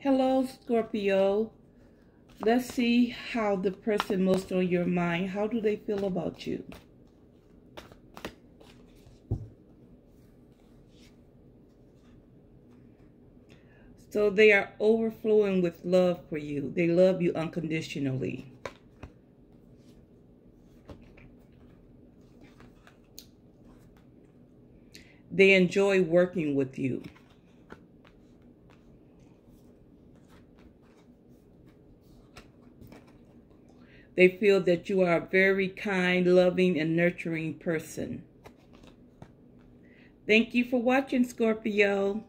Hello, Scorpio. Let's see how the person most on your mind, how do they feel about you? So they are overflowing with love for you. They love you unconditionally. They enjoy working with you. They feel that you are a very kind, loving, and nurturing person. Thank you for watching, Scorpio.